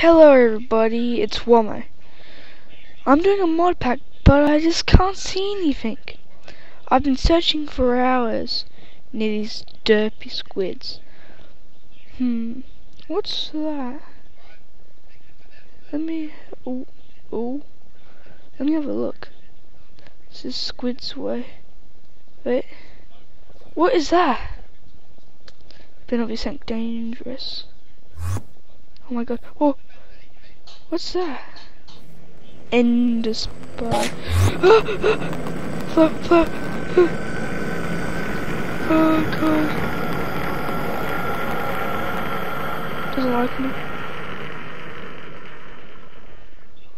Hello everybody, it's Wamo. I'm doing a mod pack, but I just can't see anything. I've been searching for hours near these derpy squids. Hmm, what's that? Let me, oh, oh, let me have a look. This is Squid's way. Wait, what is that? Better be something dangerous. Oh my god. Oh! What's that? Ender spy. Float, float. Oh god. Doesn't like me.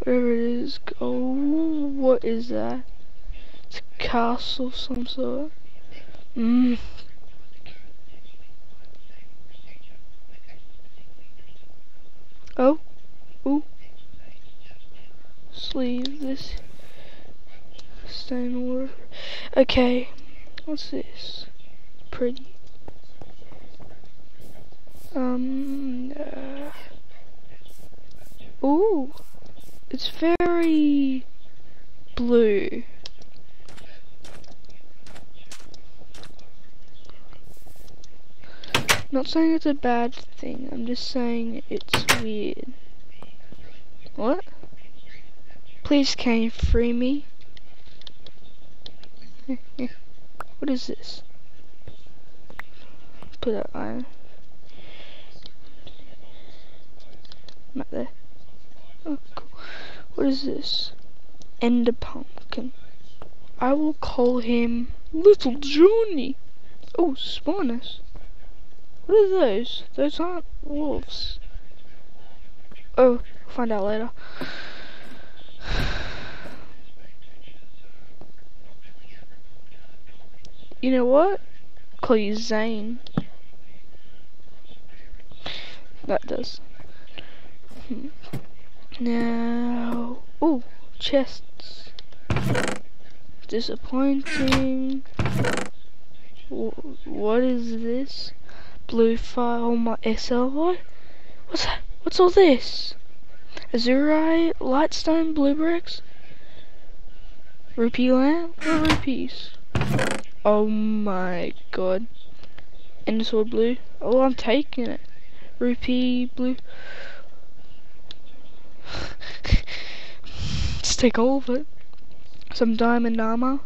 Wherever it is. Oh, what is that? It's a castle of some sort. Mmm. Oh, ooh. Sleeve this. Stone water. Okay, what's this? Pretty. Um. Uh, ooh, it's very blue. Not saying it's a bad thing, I'm just saying it's weird. What? Please can you free me? what is this? Put that iron. Not there. Oh, cool. What is this? Ender pumpkin. I will call him Little Johnny. Oh, spawners. What are those? Those aren't wolves. Oh, find out later. You know what? Call you Zane. That does. Now, oh, chests. Disappointing. What is this? blue fire on my SLI? What's that? What's all this? Azurite, Lightstone, Blue Bricks? Rupee lamp? What rupees? Oh my god. Ender sword blue. Oh, I'm taking it. Rupee blue. Just take all of it. Some diamond armor.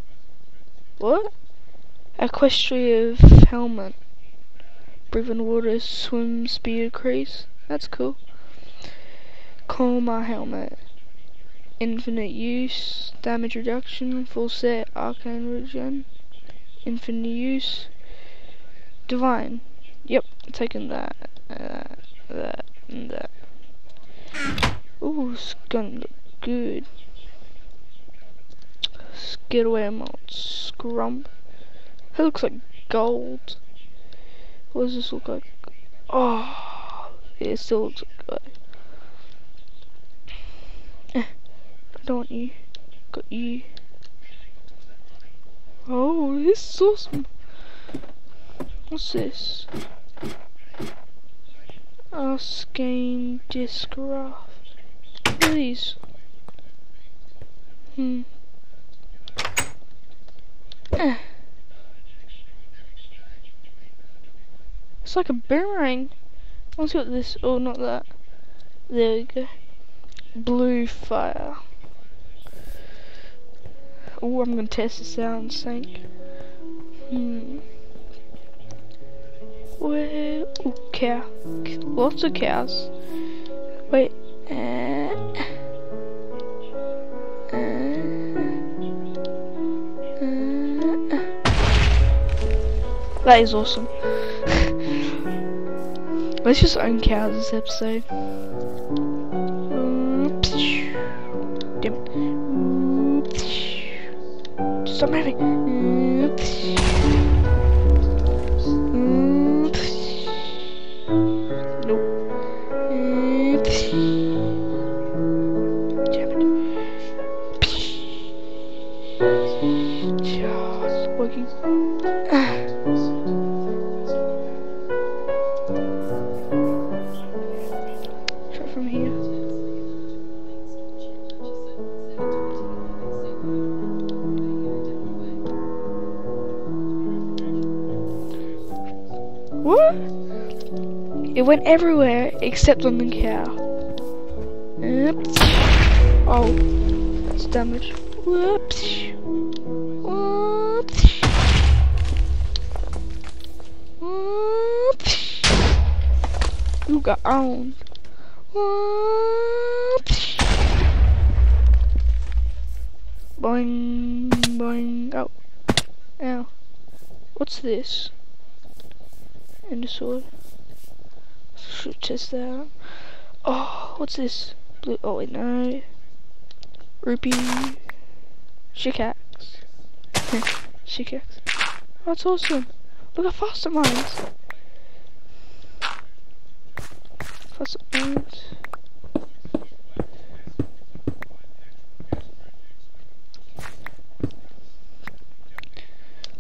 What? Equestria helmet. Breathing water, swim speed increase. That's cool. Coma helmet. Infinite use, damage reduction, full set, arcane regen. Infinite use. Divine. Yep, taking that, uh, that, and that. Ooh, it's gonna look good. Skidaway amount, scrump. That looks like gold. What does this look like? Oh, it still looks good. Eh, I don't you. Got you. Oh, this is awesome. What's this? Arcane Discraft. What are these? Hmm. Eh. It's like a boomerang. Let's get this. Oh, not that. There we go. Blue fire. Oh, I'm gonna test this out and sync. Hmm. Where? Oh, cow. Lots of cows. Wait. Uh, uh, uh, that is awesome. Let's just own cows this episode. Stop moving. Nope. Working. from here. Went everywhere except on the cow. Oops. Oh, that's damage. Whoops. Whoops. Whoops. You got owned. Whoops. Boing, boing. Oh. Ow. What's this? And a sword. Test that out. Oh, what's this? Blue. Oh, wait, no. Rupee. Shikax. Shikax. Oh, that's awesome. Look at faster mines. Faster mines.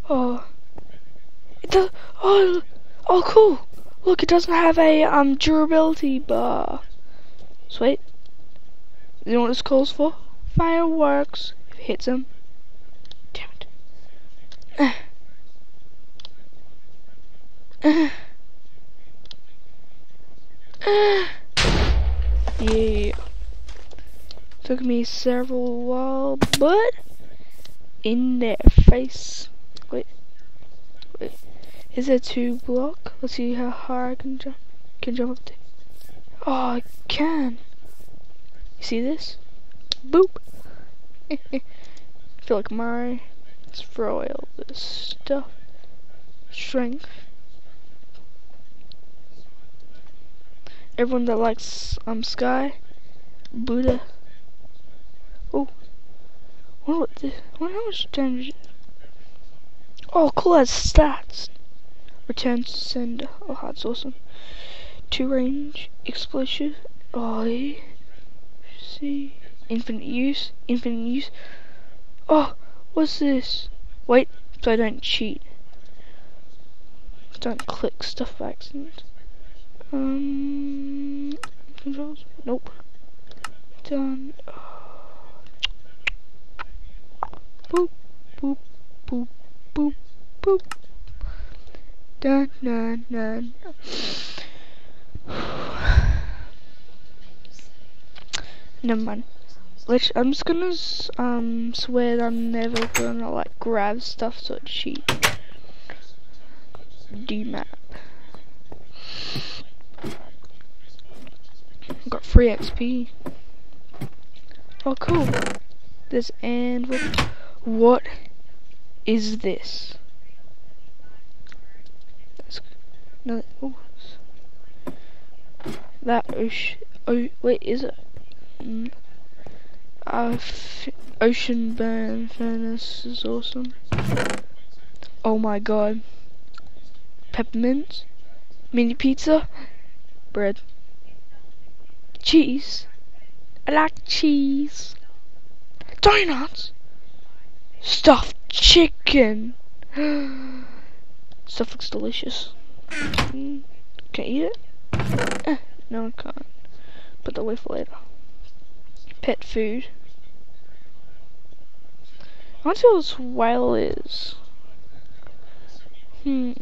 Oh. It does. Oh. Oh, cool. Look, it doesn't have a um durability bar. Sweet. You know what this calls for? Fireworks. If it hits them. Damn it. Yeah. Took me several while, but in their face. Is it two block? Let's see how high I can jump. Can jump up to. Oh, I can. You see this? Boop. Feel like my. Let's throw away all this stuff. Strength. Everyone that likes um Sky, Buddha. Oh, what? Wonder how much damage. Oh, cool. Has stats. Return to sender. Oh, that's awesome. Two range explosive. Yeah. see. Infinite use. Infinite use. Oh, what's this? Wait, so I don't cheat. Don't click stuff by accident. Um, controls? Nope. Done. Boop, boop, boop, boop, boop. Dun, dun. Never mind. Which I'm just gonna um swear that I'm never gonna like grab stuff to cheat. D map. Got free XP. Oh cool. This and what is this? That's no. Oh. That ocean. Oh wait, is it? Mm. Uh, ocean burn furnace is awesome. Oh my god. Peppermint, mini pizza, bread, cheese. I like cheese. Donuts, stuffed chicken. Stuff looks delicious. Can I eat it? Eh, no, I can't. Put away for later. Pet food. I wonder what this whale is. Hmm.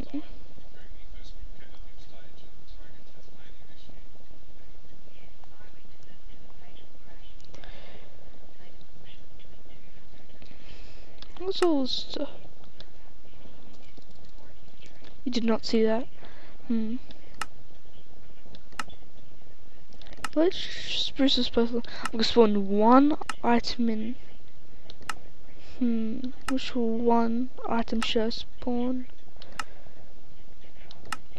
What's all this stuff? You did not see that. Hmm. Let's spruce this puzzle. I'm gonna spawn one item in. Hmm. Which one item should I spawn?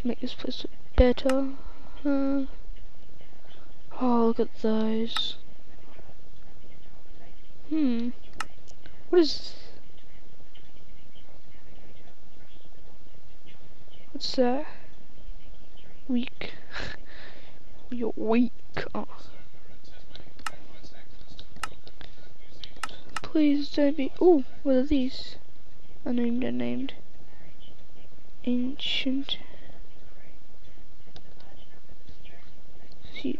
Make this place look better. Uh, oh, look at those. Hmm. What is What's that? Weak. You're weak. Oh. Please don't be. Oh, what are these? Unnamed, unnamed. Ancient. See.